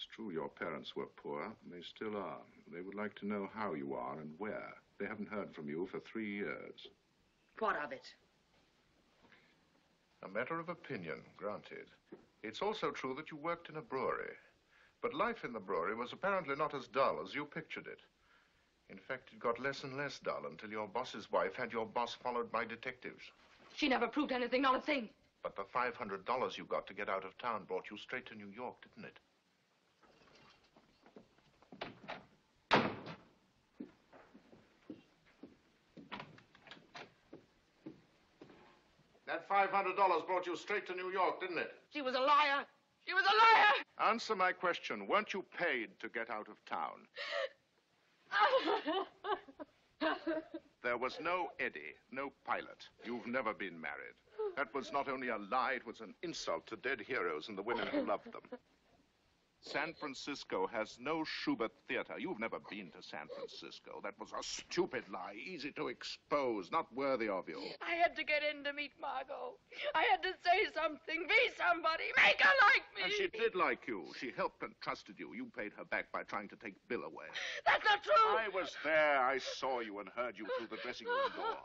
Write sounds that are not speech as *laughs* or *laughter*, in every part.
It's true your parents were poor, and they still are. They would like to know how you are and where. They haven't heard from you for three years. What of it? A matter of opinion, granted. It's also true that you worked in a brewery. But life in the brewery was apparently not as dull as you pictured it. In fact, it got less and less dull until your boss's wife had your boss followed by detectives. She never proved anything, not a thing. But the $500 you got to get out of town brought you straight to New York, didn't it? That $500 brought you straight to New York, didn't it? She was a liar. She was a liar. Answer my question. Weren't you paid to get out of town? *laughs* there was no Eddie, no pilot. You've never been married. That was not only a lie, it was an insult to dead heroes and the women who loved them. San Francisco has no Shubert Theater. You've never been to San Francisco. That was a stupid lie, easy to expose, not worthy of you. I had to get in to meet Margot. I had to say something, be somebody, make her like me. And she did like you. She helped and trusted you. You paid her back by trying to take Bill away. That's not true. I was there. I saw you and heard you through the dressing room door.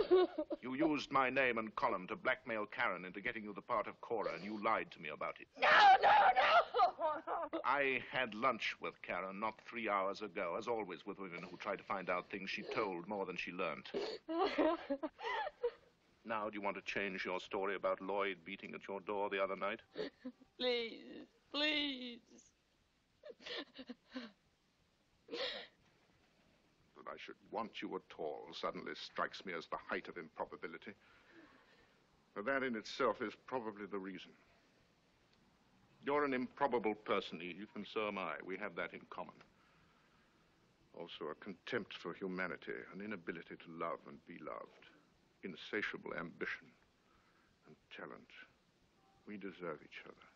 *laughs* You used my name and column to blackmail Karen into getting you the part of Cora, and you lied to me about it. No, no, no! *laughs* I had lunch with Karen not three hours ago, as always with women who try to find out things she told more than she learnt. *laughs* now, do you want to change your story about Lloyd beating at your door the other night? Please, please. that I should want you at all suddenly strikes me as the height of improbability. But that in itself is probably the reason. You're an improbable person, Eve, and so am I. We have that in common. Also a contempt for humanity, an inability to love and be loved, insatiable ambition and talent. We deserve each other.